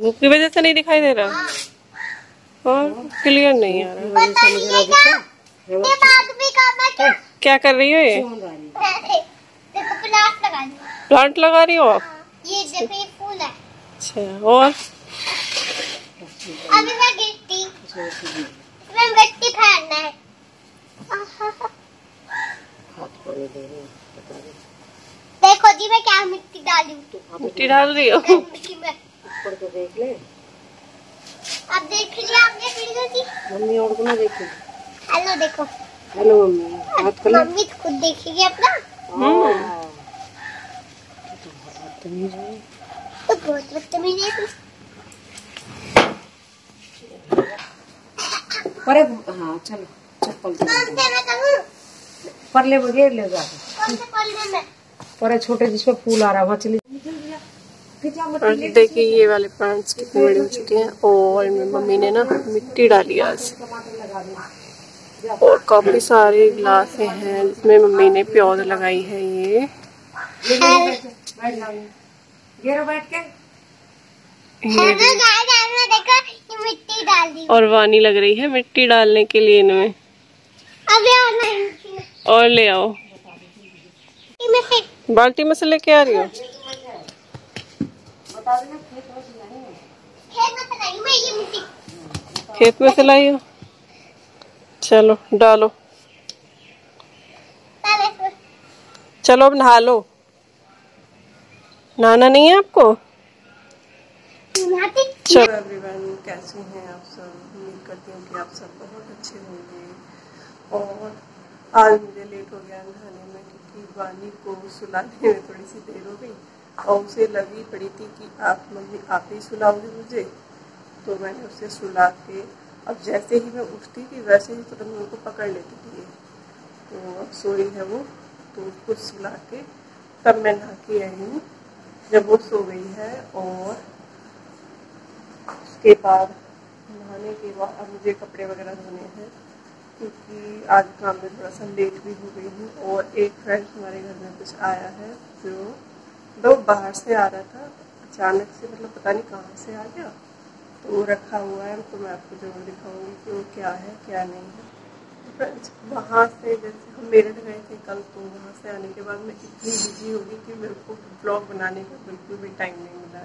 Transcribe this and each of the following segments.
धूप की वजह से नहीं दिखाई दे रहा? और क्लियर नहीं आ रहा। क्या? ये बात भी काम है क्या? क्या कर रही हो ये? प्लाट लगा दी प्लांट लगा रही हो आप? ये देखो ये फूल है। अच्छा और? अभी मैं गिरती। मैं मिट्टी फेंकना है। देखो जी मैं क्या मिट्टी डाली? हूँ मिट्टी डाल रही हो? ऊपर तो देख ले। अब देख लिया आपने वीडियो जी मम्मी और को ना देखी। हेलो देखो। हेलो मम्मी हाथ कर ले। मम्मी तो खुद देखेगी अपना। हाँ। तो बहुत बदतमीज है तो बहुत बदतमीज है तू। परे हाँ चलो चप्पल तो पर ले बगैर ले जाके में छोटे जिसमें फूल आ रहा है वहाँ और देखिए ये वाले प्लांट्स कितने बड़े हो चुके हैं। और इनमें मम्मी ने ना मिट्टी डाली आज। और काफ़ी सारे ग्लास हैं। जिसमें मम्मी ने पौध लगाई है ये। बैठ जाओ घेरो बैठ के हेलो गाइस आपने देखा ये मिट्टी डाल दी। और वानी लग रही है मिट्टी डालने के लिए इनमें। और ले आओ। बाल्टी में से लेके आ रही हो? खेत में से नहीं मैं ये मिट्टी। खेत में से लाई हो चलो डालो। चलो अब नहा लो। नहाना नहीं है आपको? चलो। एवरीवन कैसे हैं आप सब? उम्मीद करती हूँ कि आप सब बहुत अच्छे होंगे। और आज मुझे लेट हो गया नहाने में क्योंकि वानी को सुलाने में थोड़ी सी देर हो गई। और उसे लगी पड़ी थी कि आप मम्मी आप ही सुलाओगे मुझे? तो मैंने उसे सुला के, अब जैसे ही मैं उठती थी, वैसे ही तुरंत उनको पकड़ लेती थी तो अब सोई है वो तो उसको सुला के तब मैं नहा के आई हूँ, जब वो सो गई है और उसके बाद नहाने के बाद, अब मुझे कपड़े वगैरह धोने हैं, क्योंकि आज काम में थोड़ा सा लेट भी हो गई हूँ और एक फ्रेंड हमारे घर में कुछ आया है जो दो बाहर से आ रहा था, अचानक से मतलब पता नहीं कहाँ से आ गया। तो वो रखा हुआ है तो मैं आपको ज़रूर दिखाऊँगी कि वो क्या है, क्या नहीं है। तो फ्रेंड्स, वहाँ से जैसे हम मेरठ गए थे कल तो वहाँ से आने के बाद मैं इतनी बिज़ी हो गई कि मेरे को ब्लॉग बनाने का बिल्कुल भी टाइम नहीं मिला।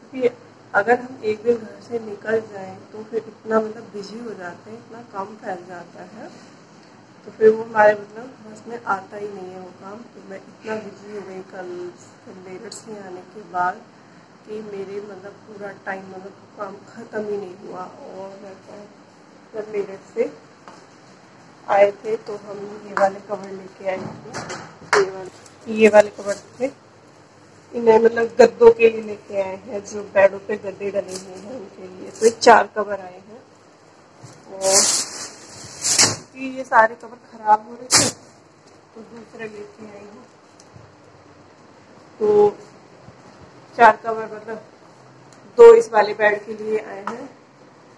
क्योंकि अगर हम एक दिन घर से निकल जाएँ तो फिर इतना मतलब बिज़ी हो जाते हैं, इतना काम फैल जाता है। तो फिर वो हमारे मतलब बस में आता ही नहीं है वो काम। तो मैं इतना बिज़ी हो गई कल मेरठ से आने के बाद कि मेरे मतलब पूरा टाइम मतलब काम ख़त्म ही नहीं हुआ और जब मेरठ से आए थे तो हम ये वाले कवर लेके आए थे। ये वाले ये वाले कवर थे इन्हें मतलब गद्दों के लिए लेके आए हैं, जो बेडों पे गद्दे डले हुए हैं उनके लिए। तो चार कवर आए हैं और कि ये सारे कवर खराब हो रहे थे तो दूसरे लेके आई हूँ। तो चार कवर मतलब दो इस वाले बेड के लिए आए हैं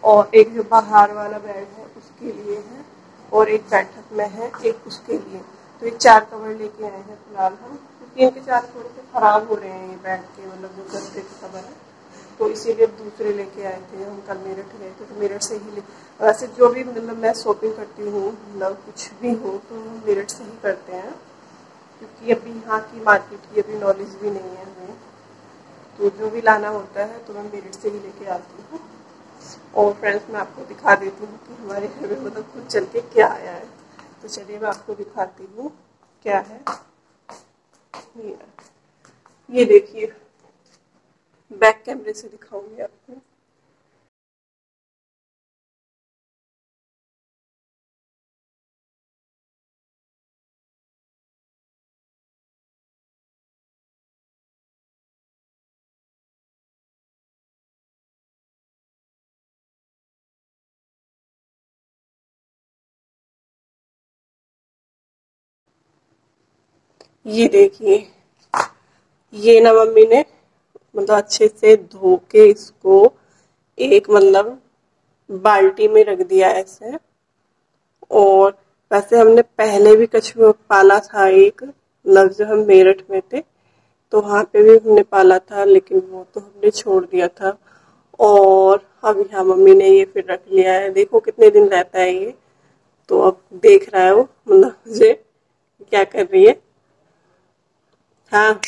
और एक जो बाहर वाला बेड है, उसके लिए है और एक बैठक में है, एक उसके लिए। तो ये चार कवर लेके आए हैं फ़िलहाल हम। क्योंकि इनके चार थोड़े से खराब हो रहे हैं ये बेड के मतलब जो गद्दे के कवर है। तो इसीलिए दूसरे लेके आए थे, हम कल मेरठ गए थे तो मेरठ से ही ले वैसे जो भी मतलब मैं शॉपिंग करती हूँ मतलब कुछ भी हो तो हम मेरठ से ही करते हैं। क्योंकि अभी यहाँ की मार्केट की अभी नॉलेज भी नहीं है हमें। तो जो भी लाना होता है तो मैं मेरठ से ही लेके आती हूँ। और फ्रेंड्स मैं आपको दिखा देती हूँ कि हमारे घर में मतलब खुद चल के क्या आया है। तो चलिए मैं आपको दिखाती हूँ क्या है। ये ये देखिए। बैक कैमरे से दिखाऊँगी आपको। ये देखिए ये ना मम्मी ने मतलब अच्छे से धो के इसको एक मतलब बाल्टी में रख दिया ऐसे। और वैसे हमने पहले भी कछुआ पाला था एक मतलब जब हम मेरठ में थे तो वहाँ पे भी हमने पाला था, लेकिन वो तो हमने छोड़ दिया था। और अब यहाँ मम्मी ने ये फिर रख लिया है। देखो कितने दिन रहता है ये। तो अब देख रहा है वो मतलब मुझे क्या कर रही है। हाँ।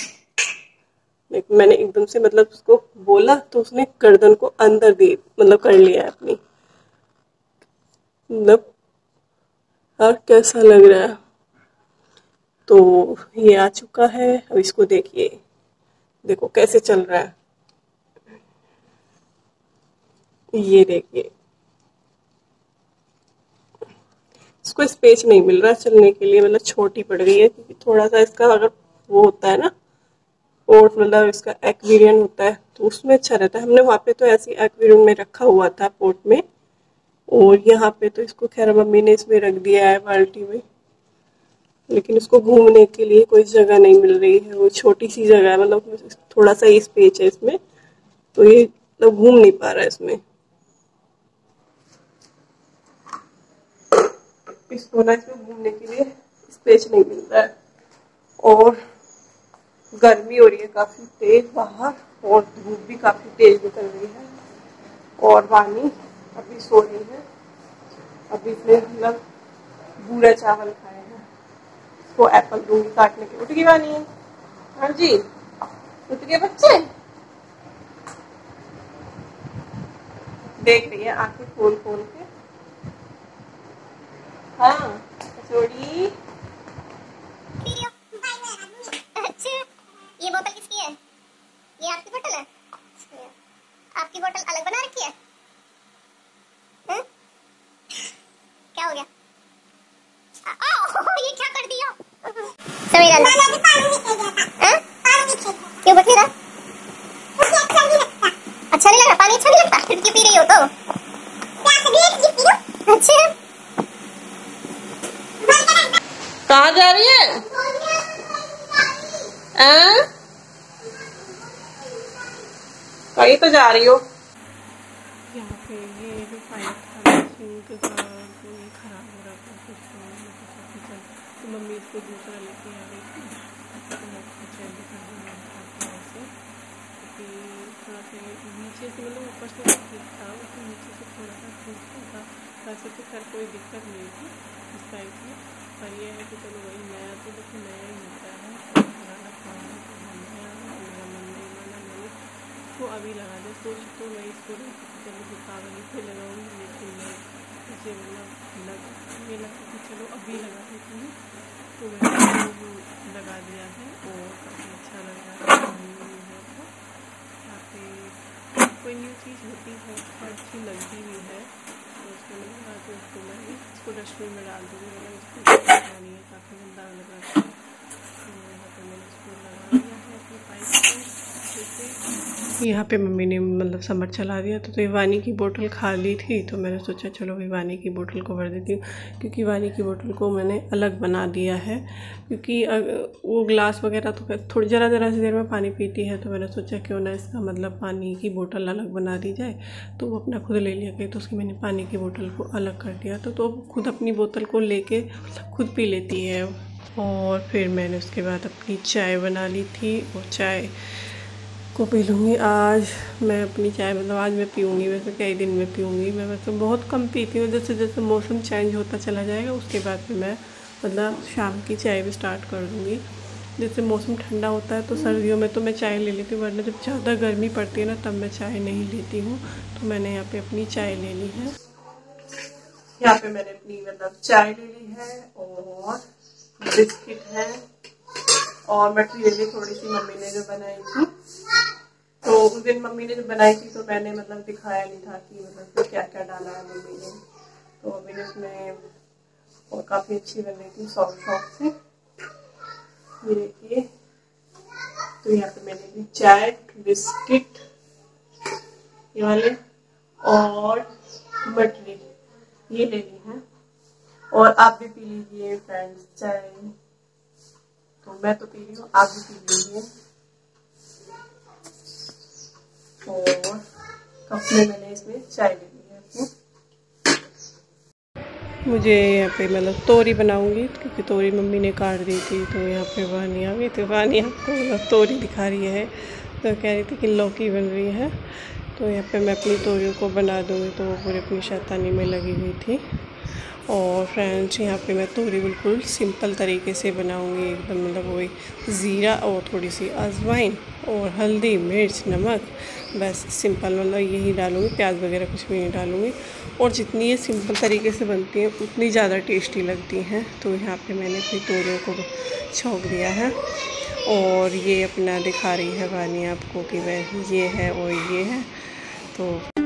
मैंने एकदम से मतलब उसको बोला तो उसने गर्दन को अंदर दे मतलब कर लिया है अपनी। मतलब और कैसा लग रहा है? तो ये आ चुका है, अब इसको देखिए। देखो, कैसे चल रहा है। ये देखिए। इसको स्पेस नहीं मिल रहा चलने के लिए मतलब छोटी पड़ गई है, क्योंकि थोड़ा सा इसका अगर वो होता है ना पोर्ट मतलब इसका एक्वेरियम होता है तो उसमें अच्छा रहता है। हमने वहाँ पे तो ऐसी एक्वेरियम में रखा हुआ था पोर्ट में, और यहाँ पे तो इसको खैर मम्मी ने इसमें रख दिया है बाल्टी में। लेकिन उसको घूमने के लिए कोई जगह नहीं मिल रही है, वो छोटी सी जगह है मतलब थोड़ा सा ही स्पेस है इसमें तो ये मतलब घूम नहीं पा रहा है इसमें। इसको ना इसमें घूमने के लिए स्पेस नहीं मिल रहा है। और गर्मी हो रही है काफ़ी तेज बाहर और धूप भी काफ़ी तेज निकल रही है। और वानी अभी सो रही है। अभी इसने मतलब बूढ़ा चावल खाए हैं। इसको एप्पल दूँगी काटने के उठ गई वानी। है हाँ जी। उठ गए बच्चे। देख रही है आँखें खोल खोल के। हाँ कचौड़ी अच्छा ये बोतल किसकी है? ये आपकी बोतल है? आपकी बोतल अलग बना रखी है? हैं? क्या हो गया? ये क्या कर दिया? हैं? क्यों बच नहीं रहा अच्छा नहीं लग रहा? पानी अच्छा नहीं लगता? फिर क्यों पी रही हो तो? अच्छा कहाँ जा रही हाँ? कहीं तो जा रही हो। का तो तो कि तो तो थोड़ा सा ठीक था वैसे तो कोई दिक्कत नहीं थी इस टाइप में, पर यह है कि चलो वही नया तो देखो, नया ही होता है। इसको अभी लगा दे, सोच तो मैं इसको चलो दीपावली पे लगाऊँगी, लेकिन मैं मुझे मतलब लग, ये लगा कि चलो अभी लगा देती हूँ। तो मैंने लगा दिया है और काफ़ी अच्छा लग रहा है। है तो पे कोई न्यू चीज़ होती है तो अच्छी लगती भी है तो उसको लगा के उसको मैं, इसको डस्टबिन में डाल दूँगी मतलब इसको नहीं है काफ़ी गंदा लग रहा था तो यहाँ पे मम्मी ने मतलब समर चला दिया तो, तो वानी की बोतल खाली थी तो मैंने सोचा चलो भाई वानी की बोतल को भर देती हूँ क्योंकि वानी की बोतल को मैंने अलग बना दिया है क्योंकि वो ग्लास वगैरह तो थोड़ी ज़रा ज़रा सी देर में पानी पीती है तो मैंने सोचा क्यों ना इसका मतलब पानी की बोतल अलग बना दी जाए तो वो अपना खुद ले लिया गई तो उसकी मैंने पानी की बोतल को अलग कर दिया तो तो खुद अपनी बोतल को लेके खुद पी लेती है। और फिर मैंने उसके बाद अपनी चाय बना ली थी और चाय को पी लूँगी। आज मैं अपनी चाय मतलब आज मैं पीऊँगी, वैसे कई दिन में पीऊँगी। मैं वैसे बहुत कम पीती हूँ, जैसे जैसे मौसम चेंज होता चला जाएगा, उसके बाद फिर मैं मतलब शाम की चाय भी स्टार्ट कर दूँगी। जैसे मौसम ठंडा होता है तो सर्दियों में तो मैं चाय ले लेती हूँ, वरना जब ज़्यादा गर्मी पड़ती है ना, तब मैं चाय नहीं लेती हूँ। तो मैंने यहाँ पे अपनी चाय ले ली है। यहाँ पे मैंने अपनी मतलब चाय ले ली है और बिस्किट है। और मटेरियल थोड़ी सी मम्मी ने जो बनाई थी। तो उस दिन मम्मी ने जो बनाई थी तो मैंने मतलब दिखाया नहीं था कि मतलब तो क्या क्या डाला है मम्मी ने। तो मम्मी ने उसमें और काफ़ी अच्छी बन रही थी सॉफ्ट सॉफ्ट से। ये देखिए। तो यहाँ पे मैंने ली चाय, बिस्किट, ये वाले, और मटरी ये ले ली है। और आप भी पी लीजिए फ्रेंड्स चाय। तो मैं तो पी रही हूँ, आप भी पी लीजिए। और कप में मैंने इसमें चाय ले ली है अपनी। मुझे यहाँ पे मतलब तोरी बनाऊँगी, क्योंकि तोरी मम्मी ने काट दी थी तो यहाँ पे वानी आ गई थी वानी आपको मतलब तोरी दिखा रही है। तो कह रही थी कि लौकी बन रही है। तो यहाँ पे मैं अपनी तोरियों को बना दूँगी तो वो पूरी अपनी शैतानी में लगी हुई थी। और फ्रेंड्स यहाँ पे मैं तोरी बिल्कुल सिंपल तरीके से बनाऊँगी, एकदम मतलब वही ज़ीरा और थोड़ी सी अजवाइन और हल्दी, मिर्च, नमक, बस सिंपल मतलब यही डालूँगी, प्याज वगैरह कुछ भी नहीं डालूँगी। और जितनी ये सिंपल तरीके से बनती हैं, उतनी ज़्यादा टेस्टी लगती हैं। तो यहाँ पे मैंने अपनी तोरियों को छोंक दिया है और ये अपना दिखा रही है वानी आपको कि वह ये है और ये है। तो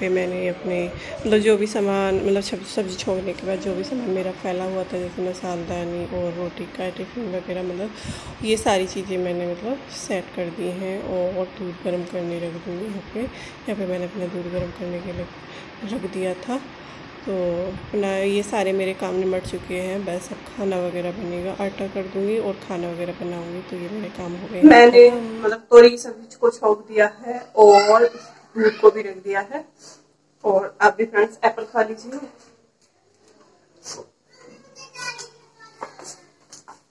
पे मैंने अपने मतलब जो भी सामान मतलब सब्ज़ी छोड़ने के बाद जो भी सामान मेरा फैला हुआ था, जैसे मसालदानी और रोटी का टिफ़िन वगैरह मतलब ये सारी चीज़ें मैंने मतलब सेट कर दी हैं और दूध गर्म करने रख दूँगी यहाँ पे। यहाँ पे मैंने अपना दूध गर्म करने के लिए रख दिया था। तो अपना ये सारे मेरे काम निमट चुके हैं। बस अब खाना वगैरह बनेगा। आटा कर दूँगी और खाना वगैरह बनाऊँगी। तो ये मेरे काम हो गए मैंने मतलब तोरी सब्ज़ी को छोंक दिया है और दूध को भी रख दिया है। और आप भी फ्रेंड्स एप्पल खा लीजिए।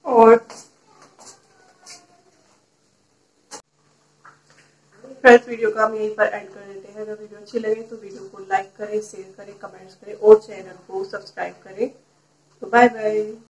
और फ्रेंड्स वीडियो का हम यहीं पर एंड कर देते हैं। अगर वीडियो अच्छी लगे तो वीडियो को लाइक करें शेयर करें कमेंट्स करें और चैनल को सब्सक्राइब करें। तो बाय बाय